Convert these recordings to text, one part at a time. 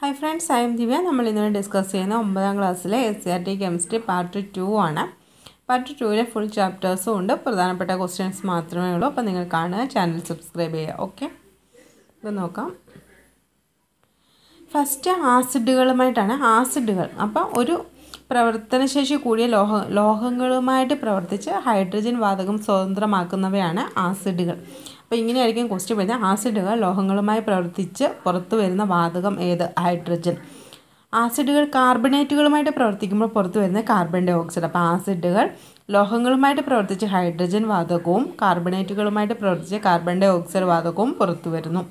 Hi friends I M Divya നമ്മൾ ഇന്ന് discuss ചെയ്യുന്ന ഒമ്പതാം ക്ലാസ്സിലെ S C R T chemistry part two ആണ്. പാർട്ട് ടുവിലെ ഫുൾ ചാപ്റ്റേഴ്സും ഉണ്ട്. പ്രധാനപ്പെട്ട ക്വസ്റ്റ്യൻസ് മാത്രമേ ഉള്ളൂ. അപ്പോൾ നിങ്ങൾ കാണുക ചാനൽ സബ്സ്ക്രൈബ് ചെയ്യുക ഓക്കെ ഇത് നോക്കാം. ഫസ്റ്റ് ആസിഡുകളുമായിട്ടാണ് ആസിഡുകൾ അപ്പോൾ ഒരു പ്രവർത്തനശേഷി കൂടിയ ലോഹ ലോഹങ്ങളുമായിട്ട് പ്രവർത്തിച്ച് ഹൈഡ്രജൻ വാതകം സ്വതന്ത്രമാക്കുന്നവയാണ് ആസിഡുകൾ അപ്പോൾ ഇങ്ങനെയായിരിക്കും ക്വസ്റ്റ്യൻ വരുന്നത്. ആസിഡുകൾ ലോഹങ്ങളുമായി പ്രവർത്തിച്ച് പുറത്തു വരുന്ന വാതകം ഏത്? ഹൈഡ്രജൻ. ആസിഡുകൾ കാർബണേറ്റുകളുമായിട്ട് പ്രവർത്തിക്കുമ്പോൾ പുറത്തു വരുന്ന കാർബൺ ഡൈ ഓക്സൈഡ് അപ്പോൾ ആസിഡുകൾ ലോഹങ്ങളുമായിട്ട് പ്രവർത്തിച്ച് ഹൈഡ്രജൻ വാതകവും കാർബണേറ്റുകളുമായിട്ട് പ്രവർത്തിച്ച് കാർബൺ ഡൈ ഓക്സൈഡ് വാതകവും പുറത്തു വരുന്നു.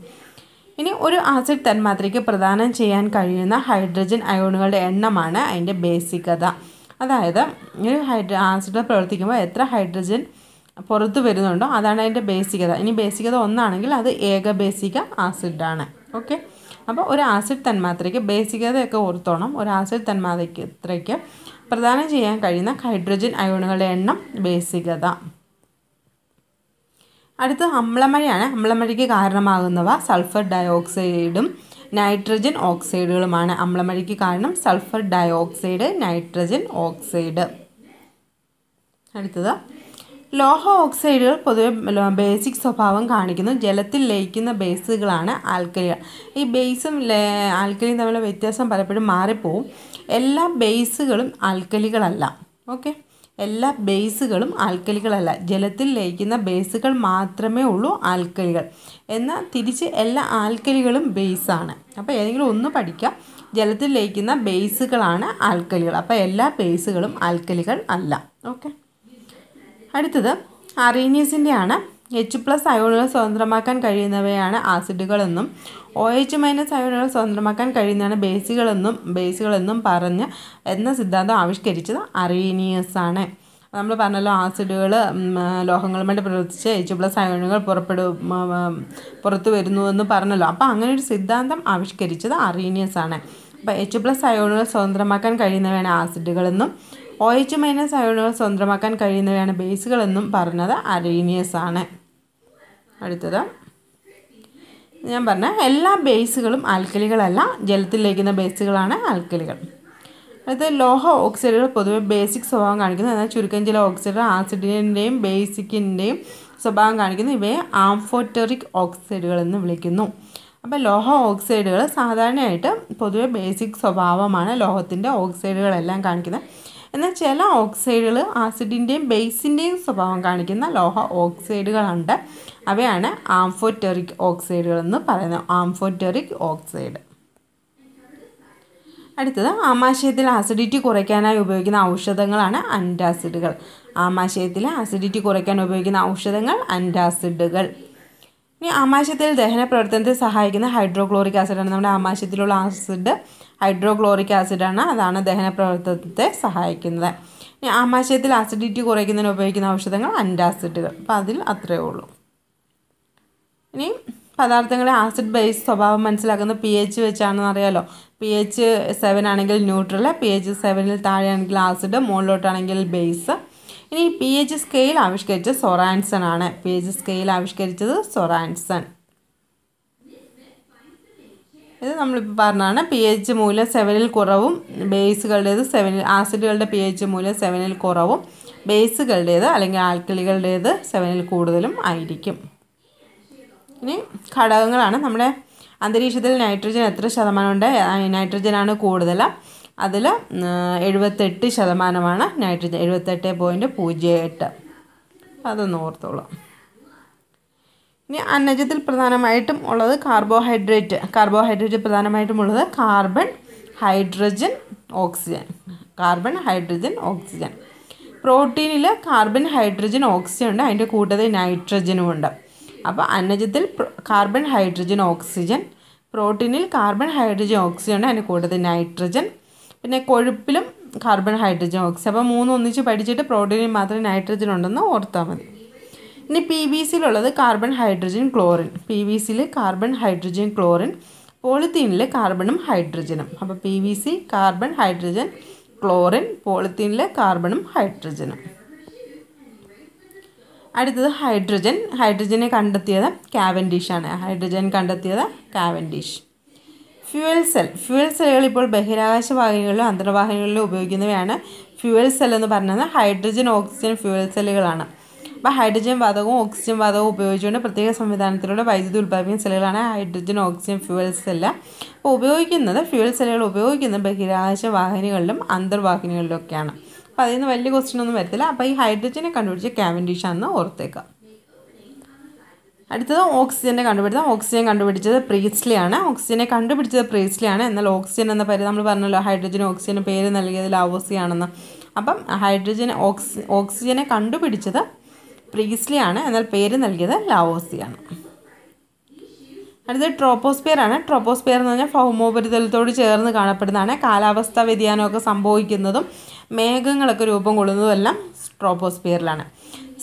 ഇനി ഒരു ആസിഡ് തന്മാത്രയ്ക്ക് പ്രദാനം ചെയ്യാൻ കഴിയുന്ന ഹൈഡ്രജൻ അയോണുകളുടെ എണ്ണമാണ് അതിന്റെ ബേസികത. അതായത് ഒരു ഹൈഡ്ര ആസിഡ് പ്രവർത്തിക്കുമ്പോൾ എത്ര ഹൈഡ്രജൻ പുറത്തു വരുന്നുണ്ടോ? അതാണ് അതിന്റെ ബേസികത. ഇനി ബേസികത ഒന്നാണെങ്കിൽ അത് ഏക ഏകബേസിക ആസിഡാണ്. ഓക്കെ? അപ്പോൾ ഒരു ആസിഡ് തന്മാത്രയ്ക്ക് ബേസികതയൊക്കെ ഓർത്തോണം. ഒരു ആസിഡ് തന്മാത്രയ്ക്ക് പ്രധാനം ചെയ്യാൻ കഴിയുന്ന ഹൈഡ്രജൻ അയോണുകളുടെ എണ്ണം ബേസികത. അടുത്ത് അമ്ലമഴയാണ്. അമ്ലമഴയ്ക്ക് കാരണമാകുന്നവ സൾഫർ ഡയോക്സൈഡും നൈട്രജൻ ഓക്സൈഡുകളുമാണ്. അമ്ലമഴയ്ക്ക് കാരണം സൾഫർ ഡയോക്സൈഡ് നൈട്രജൻ ഓക്സൈഡ്. അടുത്തത് ലോഹ ഓക്സൈഡുകൾ പൊതുവെ ബേസിക് സ്വഭാവം കാണിക്കുന്നു. ജലത്തിൽ ലയിക്കുന്ന ബേസുകളാണ് ആൽക്കലികൾ. ഈ ബേസും ആൽക്കലിയും തമ്മിലുള്ള വ്യത്യാസം പലപ്പോഴും മാറിപ്പോവും. എല്ലാ ബേസുകളും ആൽക്കലികളല്ല. ഓക്കെ? എല്ലാ ബേസുകളും ആൽക്കലികളല്ല. ജലത്തിൽ ലയിക്കുന്ന ബേസുകൾ മാത്രമേ ഉള്ളൂ ആൽക്കലികൾ. എന്നാൽ തിരിച്ച് എല്ലാ ആൽക്കലികളും ബേസാണ്. അപ്പോൾ ഏതെങ്കിലും ഒന്ന് പഠിക്കാം. ജലത്തിൽ ലയിക്കുന്ന ബേസുകളാണ് ആൽക്കലികൾ. അപ്പോൾ എല്ലാ ബേസുകളും ആൽക്കലികൾ അല്ല. ഓക്കെ? അടുത്തത് അറീനിയസിന്റെ ആണ് എച്ച് പ്ലസ് അയോണുകൾ സ്വതന്ത്രമാക്കാൻ കഴിയുന്നവയാണ് ആസിഡുകളെന്നും ഒ എച്ച് മൈനസ് അയോണുകൾ സ്വതന്ത്രമാക്കാൻ കഴിയുന്നതാണ് ബേസുകളെന്നും ബേസുകളെന്നും പറഞ്ഞ് എന്ന സിദ്ധാന്തം ആവിഷ്കരിച്ചത് അറീനിയസ് ആണ്. നമ്മൾ പറഞ്ഞല്ലോ ആസിഡുകൾ ലോഹങ്ങളുമായിട്ട് പ്രവർത്തിച്ച് എച്ച് പ്ലസ് അയോണുകൾ പുറപ്പെടും പുറത്തു വരുന്നു എന്ന് പറഞ്ഞല്ലോ. അപ്പോൾ അങ്ങനെ ഒരു സിദ്ധാന്തം ആവിഷ്കരിച്ചത് അറീനിയസ് ആണ്. അപ്പോൾ എച്ച് പ്ലസ് അയോണുകൾ സ്വതന്ത്രമാക്കാൻ കഴിയുന്നവയാണ് ആസിഡുകളെന്നും ഒ എച്ച് മൈനസ് അയോണുകൾ സ്വന്തമാക്കാൻ കഴിയുന്നവയാണ് ബേസുകളെന്നും പറഞ്ഞത് അരേനിയസ് ആണ്. അടുത്തത്. ഞാൻ പറഞ്ഞ എല്ലാ ബേസുകളും ആൽക്കലികളല്ല ജലത്തിൽ ലയിക്കുന്ന ബേസുകളാണ് ആൽക്കലികൾ. അടുത്ത ലോഹ ഓക്സൈഡുകൾ പൊതുവെ ബേസിക് സ്വഭാവം കാണിക്കുന്നു. എന്നാൽ ചുരുക്കം ചില ഓക്സൈഡുകൾ ആസിഡിന്റെയും ബേസിക്കിന്റെയും സ്വഭാവം കാണിക്കുന്നു. ഇവയെ ആംഫോറ്ററിക് ഓക്സൈഡുകൾ എന്ന് വിളിക്കുന്നു. അപ്പോൾ ലോഹ ഓക്സൈഡുകൾ സാധാരണയായിട്ട് പൊതുവെ ബേസിക് സ്വഭാവമാണ്. ലോഹത്തിന്റെ ഓക്സൈഡുകളെല്ലാം കാണിക്കുന്നത്. എന്നാൽ ചില ഓക്സൈഡുകൾ ആസിഡിന്റെയും ബേസിന്റെയും സ്വഭാവം കാണിക്കുന്ന ലോഹ ഓക്സൈഡുകളുണ്ട്. അവയാണ് ആംഫോറ്റെറിക് ഓക്സൈഡുകൾ എന്ന് പറയുന്നത്. Amphoteric oxide. അടുത്തത് ആമാശയത്തിൽ ആസിഡിറ്റി കുറയ്ക്കാനായി ഉപയോഗിക്കുന്ന ഔഷധങ്ങളാണ് അന്റാസിഡുകൾ ആമാശയത്തിലെ ആസിഡിറ്റി കുറയ്ക്കാൻ ഉപയോഗിക്കുന്ന ഔഷധങ്ങൾ അന്റാസിഡുകൾ ഇനി ആമാശയത്തിൽ ദഹന പ്രവർത്തനത്തെ സഹായിക്കുന്ന ഹൈഡ്രോക്ലോറിക് ആസിഡാണ്. നമ്മുടെ ആമാശയത്തിലുള്ള ആസിഡ് ഹൈഡ്രോക്ലോറിക് ആസിഡാണ്. അതാണ് ദഹന പ്രവർത്തനത്തെ സഹായിക്കുന്നത്. ഇനി ആമാശയത്തിൽ ആസിഡിറ്റി കുറയ്ക്കുന്നതിന് ഉപയോഗിക്കുന്ന ഔഷധങ്ങൾ അന്റാസിഡുകൾ അപ്പോൾ അതിൽ അത്രയേ ഉള്ളൂ. ഇനി പദാർത്ഥങ്ങളെ ആസിഡ് ബേസ് സ്വഭാവം മനസ്സിലാക്കുന്ന പി എച്ച് വെച്ചാണെന്ന് അറിയാലോ. പി എച്ച് സെവൻ ആണെങ്കിൽ ന്യൂട്രൽ പി എച്ച് സെവനിൽ താഴെയാണെങ്കിൽ ആസിഡ് മുകളിലോട്ടാണെങ്കിൽ ബേസ് ഇനി പി എച്ച് സ്കെയിൽ ആവിഷ്കരിച്ച സൊറാൻസൺ ആണ്. പി എച്ച് സ്കെയിൽ ആവിഷ്കരിച്ചത് സൊറാൻസൺ. ഇത് നമ്മളിപ്പോൾ പറഞ്ഞതാണ് പി എച്ച് മൂല്യം സെവനിൽ കുറവും ബേസുകളുടേത് സെവനിൽ ആസിഡുകളുടെ പി എച്ച് മൂല്യം സെവനിൽ കുറവും ബേസുകളുടേത് അല്ലെങ്കിൽ ആൽക്കലികളുടേത് സെവനിൽ കൂടുതലും ആയിരിക്കും. ഇനി ഘടകങ്ങളാണ് നമ്മുടെ അന്തരീക്ഷത്തിൽ നൈട്രജൻ എത്ര ശതമാനമുണ്ട്? നൈട്രജനാണ് കൂടുതൽ അതിൽ എഴുപത്തെട്ട് ശതമാനമാണ് നൈട്രജൻ എഴുപത്തെട്ട് പോയിന്റ് പൂജ്യം എട്ട് അതൊന്ന് ഓർത്തോളാം. ഇനി അന്നജത്തിൽ പ്രധാനമായിട്ടും ഉള്ളത് കാർബോഹൈഡ്രേറ്റ്. കാർബോഹൈഡ്രേറ്റ് പ്രധാനമായിട്ടും ഉള്ളത് carbon hydrogen oxygen. Carbon hydrogen oxygen. പ്രോട്ടീനിൽ carbon hydrogen oxygen ഉണ്ട്. അതിന്റെ കൂട്ടത്തിൽ നൈട്രജനും ഉണ്ട്. അപ്പോൾ അന്നജത്തിൽ കാർബൺ ഹൈഡ്രജൻ ഓക്സിജൻ. പ്രോട്ടീനിൽ കാർബൺ ഹൈഡ്രജൻ ഓക്സിജൻ ഉണ്ട്. അതിന്റെ കൂട്ടത്തിൽ നൈട്രജൻ. പിന്നെ കൊഴുപ്പിലും കാർബൺ ഹൈഡ്രജൻ ഓക്സിജൻ അപ്പോൾ മൂന്ന് ഒന്നിച്ച് പഠിച്ചിട്ട് പ്രോട്ടീനിൽ മാത്രമേ നൈട്രജൻ ഉണ്ടെന്ന് ഓർത്താൽ മതി. ഇനി P V സിയിലുള്ളത് carbon hydrogen chlorine P V സിയിൽ കാർബൺ ഹൈഡ്രജൻ ക്ലോറിൻ പോളിത്തീനിൽ കാർബണും ഹൈഡ്രജനും അപ്പോൾ P V C carbon hydrogen chlorine പോളിത്തീനിൽ കാർബണും ഹൈഡ്രജനും അടുത്തത് ഹൈഡ്രജൻ ഹൈഡ്രജനെ കണ്ടെത്തിയത് കാവൻഡിഷാണ് ഹൈഡ്രജൻ കണ്ടെത്തിയത് കാവൻഡിഷ് ഫ്യൂവൽ സെൽ ഫ്യൂവൽ സെല്ലുകൾ ഇപ്പോൾ ബഹിരാകാശ വാഹനങ്ങളിലും അന്തർവാഹനങ്ങളിലും ഉപയോഗിക്കുന്നവയാണ്. ഫ്യൂവൽ സെൽ എന്ന് പറയുന്നത് ഹൈഡ്രജൻ ഓക്സിജൻ ഫ്യൂവൽ സെല്ലുകളാണ് അപ്പോൾ ഹൈഡ്രജൻ വാതകവും ഓക്സിജൻ വാതകവും ഉപയോഗിച്ചുകൊണ്ട് പ്രത്യേക സംവിധാനത്തിലൂടെ വൈദ്യുതി ഉൽപ്പാദിപ്പിക്കുന്ന സെല്ലുകളാണ് ഹൈഡ്രജൻ ഓക്സിജൻ ഫ്യൂവൽ സെല്ല് അപ്പോൾ ഉപയോഗിക്കുന്നത് ഫ്യൂവൽ സെല്ലുകൾ ഉപയോഗിക്കുന്നത് ബഹിരാകാശ വാഹനങ്ങളിലും അന്തർവാഹിനികളിലും ഒക്കെയാണ്. അപ്പോൾ അതിൽ നിന്ന് വലിയ ക്വസ്റ്റ്യൻ ഒന്നും വരത്തില്ല. അപ്പോൾ ഈ ഹൈഡ്രജനെ കണ്ടുപിടിച്ച് കാവൻഡിഷ് ആണെന്ന് ഓർത്തേക്കാം. അടുത്തത് ഓക്സിജന്റെ കണ്ടുപിടുത്തം. ഓക്സിജൻ കണ്ടുപിടിച്ചത് പ്രീസ്ലിയാണ് ഓക്സിജനെ കണ്ടുപിടിച്ചത് പ്രീസ്ലിയാണ് എന്നാൽ ഓക്സിജൻ എന്ന പേര് നമ്മൾ പറഞ്ഞല്ലോ ഹൈഡ്രജൻ ഓക്സിജന് പേര് നൽകിയത് ലാവോസിയാണെന്ന് അപ്പം ഹൈഡ്രജൻ ഓക്സി ഓക്സിജനെ കണ്ടുപിടിച്ചത് പ്രീസ്ലിയാണ് എന്നാൽ പേര് നൽകിയത് ലാവോസിയാണ് അടുത്തത് ട്രോപ്പോസ്ഫിയർ ആണ്. ട്രോപ്പോസ്ഫിയർ എന്ന് പറഞ്ഞാൽ ഭൗമോപരിതലത്തോട് ചേർന്ന് കാണപ്പെടുന്നതാണ്. കാലാവസ്ഥാ വ്യതിയാനമൊക്കെ സംഭവിക്കുന്നതും മേഘങ്ങളൊക്കെ രൂപം കൊള്ളുന്നതും എല്ലാം ട്രോപ്പോസ്ഫിയറിലാണ്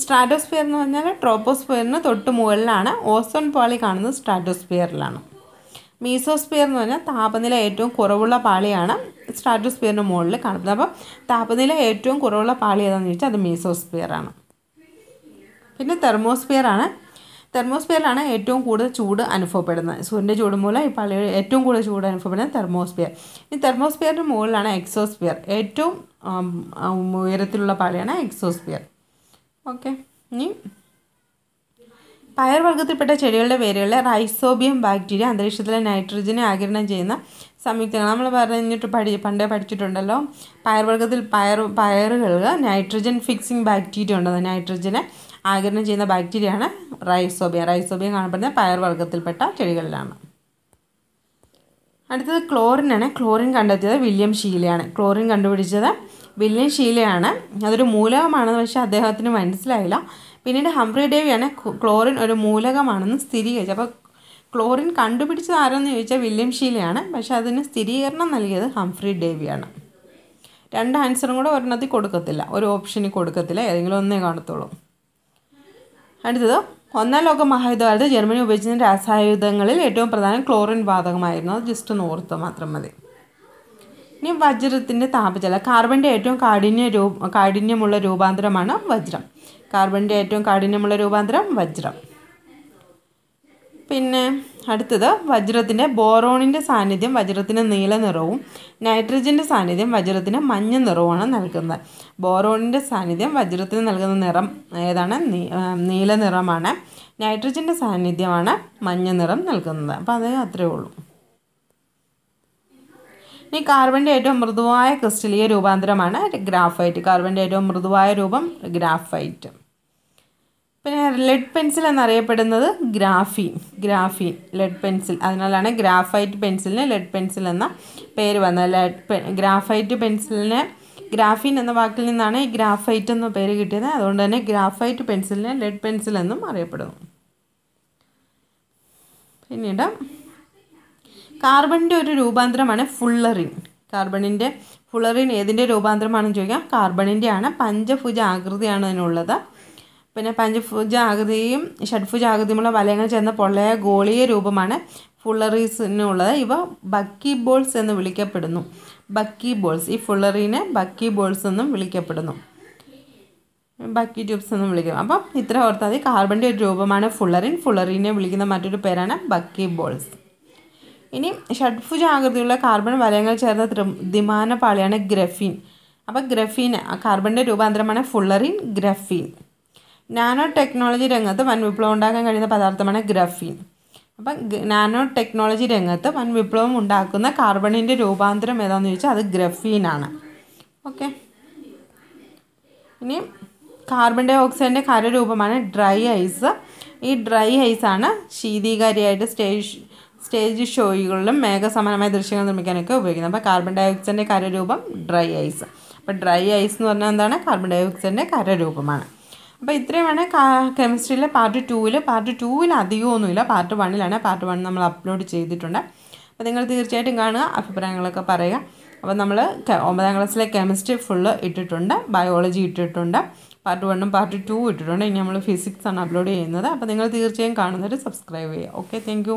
സ്ട്രാറ്റോസ്ഫിയർ എന്ന് പറഞ്ഞാൽ ട്രോപ്പോസ്ഫിയറിന് തൊട്ട് മുകളിലാണ്. ഓസോൺ പാളി കാണുന്നത് സ്ട്രാറ്റോസ്ഫിയറിലാണ്. മീസോസ്ഫിയർ എന്ന് പറഞ്ഞാൽ താപനില ഏറ്റവും കുറവുള്ള പാളിയാണ് സ്ട്രാറ്റോസ്ഫിയറിന് മുകളിൽ കാണുന്നത്. അപ്പം താപനില ഏറ്റവും കുറവുള്ള പാളി ഏതാണെന്ന് ചോദിച്ചാൽ അത് മീസോസ്ഫിയർ ആണ്. പിന്നെ തെർമോസ്ഫിയർ ആണ്. തെർമോസ്ഫിയറിലാണ് ഏറ്റവും കൂടുതൽ ചൂട് അനുഭവപ്പെടുന്നത്. സൂര്യന്റെ ചൂട് മൂലം ഈ പാളി ഏറ്റവും കൂടുതൽ ചൂട് അനുഭവപ്പെടുന്നത് തെർമോസ്ഫിയർ. ഈ തെർമോസ്ഫിയറിന്റെ മുകളിലാണ് എക്സോസ്ഫിയർ. ഏറ്റവും ഉയരത്തിലുള്ള പാളിയാണ് എക്സോസ്ഫിയർ. ഓക്കെ. ഇനി പയർവർഗത്തിൽപ്പെട്ട ചെടികളുടെ വേരുകളിലെ റൈസോബിയം ബാക്ടീരിയ അന്തരീക്ഷത്തിലെ നൈട്രജനെ ആകിരണം ചെയ്യുന്ന സംയുക്തങ്ങൾ. നമ്മൾ പറഞ്ഞിട്ട് പഠി പണ്ടേ പഠിച്ചിട്ടുണ്ടല്ലോ. പയർവർഗത്തിൽ പയർ പയറുകൾക്ക് നൈട്രജൻ ഫിക്സിംഗ് ബാക്ടീരിയ ഉണ്ടത് നൈട്രജനെ ആകിരണം ചെയ്യുന്ന ബാക്ടീരിയയാണ് റൈസോബിയ റൈസോബിയം കാണപ്പെടുന്ന പയർവർഗത്തിൽപ്പെട്ട ചെടികളിലാണ്. അടുത്തത് ക്ലോറിൻ ആണ് ക്ലോറിൻ കണ്ടെത്തിയത് വില്യം ഷീലയാണ്. ക്ലോറിൻ കണ്ടുപിടിച്ചത് വില്യം ഷീലയാണ്. അതൊരു മൂലകമാണെന്ന് പക്ഷേ അദ്ദേഹത്തിന് മനസ്സിലായില്ല. പിന്നീട് ഹംഫ്രി ഡേവിയാണ് ക്ലോറിൻ ഒരു മൂലകമാണെന്ന് സ്ഥിരീകരിച്ചത്. അപ്പോൾ ക്ലോറിൻ കണ്ടുപിടിച്ചത് ആരെന്ന് ചോദിച്ചാൽ വില്യം ഷീലയാണ്. പക്ഷേ അതിന് സ്ഥിരീകരണം നൽകിയത് ഹംഫ്രി ഡേവിയാണ്. രണ്ട് ആൻസറും കൂടെ ഒരെണ്ണത്തിൽ കൊടുക്കത്തില്ല. ഒരു ഓപ്ഷനിൽ കൊടുക്കത്തില്ല. ഏതെങ്കിലും ഒന്നേ കാണത്തുള്ളൂ. അടുത്തത് ഒന്നാം ലോക മഹായുദ്ധകാലത്ത് ജർമ്മനി ഉപയോഗിച്ചിരുന്ന രാസായുധങ്ങളിൽ ഏറ്റവും പ്രധാനം ക്ലോറിൻ വാതകമായിരുന്നു. അത് ജസ്റ്റ് ഒന്ന് ഓർത്ത് മാത്രം മതി. ഇനി വജ്രത്തിന്റെ താപജല കാർബണിന്റെ ഏറ്റവും കാഠിന്യ രൂപ കാഠിന്യമുള്ള രൂപാന്തരമാണ് വജ്രം. കാർബണിന്റെ ഏറ്റവും കാഠിന്യമുള്ള രൂപാന്തരം വജ്രം. പിന്നെ അടുത്തത് വജ്രത്തിന്റെ ബോറോണിന്റെ സാന്നിധ്യം വജ്രത്തിന് നീല നിറവും നൈട്രജന്റെ സാന്നിധ്യം വജ്രത്തിന് മഞ്ഞ നിറവുമാണ് നൽകുന്നത്. ബോറോണിന്റെ സാന്നിധ്യം വജ്രത്തിന് നൽകുന്ന നിറം ഏതാണ്? നീല നിറമാണ്. നൈട്രജന്റെ സാന്നിധ്യമാണ് മഞ്ഞ നിറം നൽകുന്നത്. അപ്പോൾ അത് അത്രയേ ഉള്ളൂ. ഇനി കാർബണിന്റെ ഏറ്റവും മൃദുവായ ക്രിസ്റ്റലീയ രൂപാന്തരമാണ് ഗ്രാഫൈറ്റ്. കാർബണിന്റെ ഏറ്റവും മൃദുവായ രൂപം ഗ്രാഫൈറ്റ്. പിന്നെ ലെഡ് പെൻസിൽ എന്നറിയപ്പെടുന്നത് ഗ്രാഫീൻ ഗ്രാഫീൻ ലെഡ് പെൻസിൽ അതിനാലാണ് ഗ്രാഫൈറ്റ് പെൻസിലിന് ലെഡ് പെൻസിൽ എന്ന പേര് വന്നത്. ലെഡ് ഗ്രാഫൈറ്റ് പെൻസിലിന് ഗ്രാഫീൻ എന്ന വാക്കിൽ നിന്നാണ് ഈ ഗ്രാഫൈറ്റ് എന്ന പേര് കിട്ടിയത്. അതുകൊണ്ട് തന്നെ ഗ്രാഫൈറ്റ് പെൻസിലിനെ ലെഡ് പെൻസിൽ എന്നും അറിയപ്പെടുന്നു. പിന്നീട് കാർബണിന്റെ ഒരു രൂപാന്തരമാണ് ഫുള്ളറിൻ കാർബണിന്റെ ഫുള്ളറിൻ ഏതിന്റെ രൂപാന്തരമാണെന്ന് ചോദിക്കാം. കാർബണിന്റെ ആണ് പഞ്ചഭുജ ആകൃതിയാണ് അതിനുള്ളത്. പിന്നെ പഞ്ചഭുജ ആകൃതിയും ഷഡ്ഭുജ ആകൃതിയുമുള്ള വലയങ്ങൾ ചേർന്ന പൊള്ളയ ഗോളീയ രൂപമാണ് ഫുള്ളറീസിനുള്ളത്. ഇവ ബക്കി ബോൾസ് എന്ന് വിളിക്കപ്പെടുന്നു. Buckyballs. ഈ ഫുള്ളറീനെ ബക്കി ബോൾസ് എന്നും വിളിക്കപ്പെടുന്നു. ബക്കി ട്യൂബ്സ് എന്നും വിളിക്കും അപ്പം ഇത്ര ഓർത്താൽ മതി. കാർബണിന്റെ ഒരു രൂപമാണ് ഫുള്ളറിൻ. ഫുള്ളറീനെ വിളിക്കുന്ന മറ്റൊരു പേരാണ് ബക്കി ബോൾസ്. ഇനി ഷഡ്ഭുജ ആകൃതിയുള്ള കാർബൺ വലയങ്ങൾ ചേർന്ന ദ്വിമാന പാളിയാണ് ഗ്രഫീൻ. അപ്പോൾ ഗ്രഫീൻ കാർബണിന്റെ രൂപാന്തരമാണ് ഫുള്ളറിൻ ഗ്രഫീൻ. നാനോ ടെക്നോളജി രംഗത്ത് വൻ വിപ്ലവം ഉണ്ടാക്കാൻ കഴിയുന്ന പദാർത്ഥമാണ് ഗ്രഫീൻ. അപ്പം നാനോ ടെക്നോളജി രംഗത്ത് വൻ വിപ്ലവം ഉണ്ടാക്കുന്ന കാർബണിന്റെ രൂപാന്തരം ഏതാണെന്ന് ചോദിച്ചാൽ അത് ഗ്രഫീനാണ്. ഓക്കെ. ഇനി കാർബൺ ഡൈ ഓക്സൈഡിന്റെ കരരൂപമാണ് ഡ്രൈ ഐസ്. ഈ ഡ്രൈ ഐസാണ് ശീതീകാരിയായിട്ട് സ്റ്റേജ് സ്റ്റേജ് ഷോകളിലും മേഘസമാനമായ ദൃശ്യങ്ങൾ നിർമ്മിക്കാനൊക്കെ ഉപയോഗിക്കുന്നത്. അപ്പോൾ കാർബൺ ഡൈ ഓക്സൈഡിന്റെ കരരൂപം ഡ്രൈ ഐസ്. അപ്പോൾ ഡ്രൈ ഐസ് എന്ന് പറഞ്ഞാൽ എന്താണ്? കാർബൺ ഡൈ ഓക്സൈഡിന്റെ കരരൂപമാണ് അപ്പോൾ ഇത്രയുമാണ് കെമിസ്ട്രിയിലെ പാർട്ട് ടൂവിൽ പാർട്ട് ടൂവിൽ അധികമൊന്നുമില്ല. പാർട്ട് വണ്ണിലാണ് പാർട്ട് വൺ നമ്മൾ അപ്ലോഡ് ചെയ്തിട്ടുണ്ട്. അപ്പോൾ നിങ്ങൾ തീർച്ചയായിട്ടും കാണുക. അഭിപ്രായങ്ങളൊക്കെ പറയുക. അപ്പോൾ നമ്മൾ ഒമ്പതാം ക്ലാസ്സിലെ കെമിസ്ട്രി ഫുള്ള് ഇട്ടിട്ടുണ്ട്. ബയോളജി ഇട്ടിട്ടുണ്ട്. പാർട്ട് വണ്ണും പാർട്ട് ടു ഇട്ടിട്ടുണ്ട്. ഇനി നമ്മൾ ഫിസിക്സ് ആണ് അപ്ലോഡ് ചെയ്യുന്നത്. അപ്പോൾ നിങ്ങൾ തീർച്ചയായും കാണുന്നവർ സബ്സ്ക്രൈബ് ചെയ്യുക. Okay thank